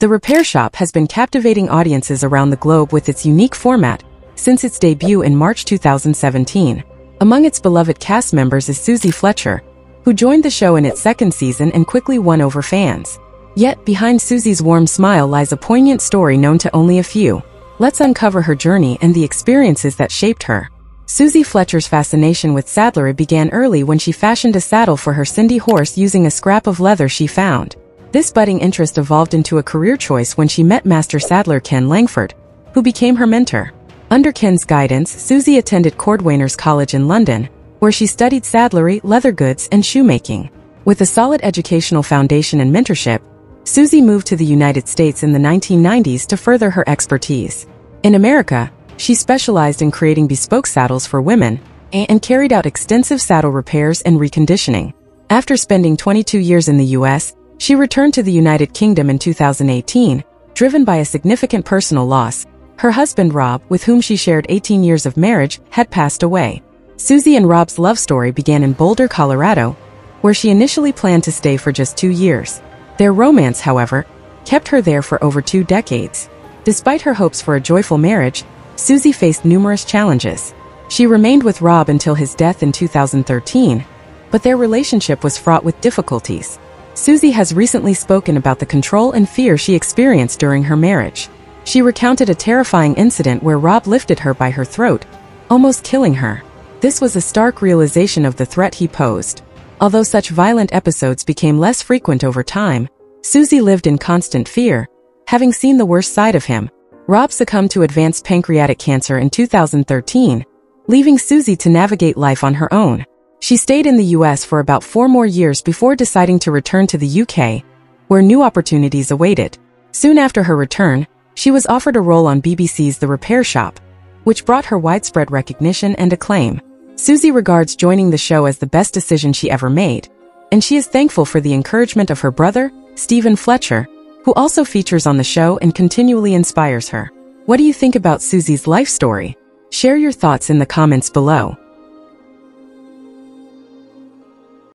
The Repair Shop has been captivating audiences around the globe with its unique format since its debut in March 2017. Among its beloved cast members is Suzie Fletcher, who joined the show in its second season and quickly won over fans. Yet, behind Suzie's warm smile lies a poignant story known to only a few. Let's uncover her journey and the experiences that shaped her. Suzie Fletcher's fascination with saddlery began early when she fashioned a saddle for her Cindy horse using a scrap of leather she found. This budding interest evolved into a career choice when she met master saddler Ken Langford, who became her mentor. Under Ken's guidance, Suzie attended Cordwainers College in London, where she studied saddlery, leather goods, and shoemaking. With a solid educational foundation and mentorship, Suzie moved to the United States in the 1990s to further her expertise. In America, she specialized in creating bespoke saddles for women and carried out extensive saddle repairs and reconditioning. After spending 22 years in the U.S., she returned to the United Kingdom in 2018, driven by a significant personal loss. Her husband Rob, with whom she shared 18 years of marriage, had passed away. Suzie and Rob's love story began in Boulder, Colorado, where she initially planned to stay for just two years. Their romance, however, kept her there for over two decades. Despite her hopes for a joyful marriage, Suzie faced numerous challenges. She remained with Rob until his death in 2013, but their relationship was fraught with difficulties. Suzie has recently spoken about the control and fear she experienced during her marriage. She recounted a terrifying incident where Rob lifted her by her throat, almost killing her. This was a stark realization of the threat he posed. Although such violent episodes became less frequent over time, Suzie lived in constant fear, having seen the worst side of him. Rob succumbed to advanced pancreatic cancer in 2013, leaving Suzie to navigate life on her own. She stayed in the US for about four more years before deciding to return to the UK, where new opportunities awaited. Soon after her return, she was offered a role on BBC's The Repair Shop, which brought her widespread recognition and acclaim. Suzie regards joining the show as the best decision she ever made, and she is thankful for the encouragement of her brother, Steven Fletcher, who also features on the show and continually inspires her. What do you think about Suzie's life story? Share your thoughts in the comments below.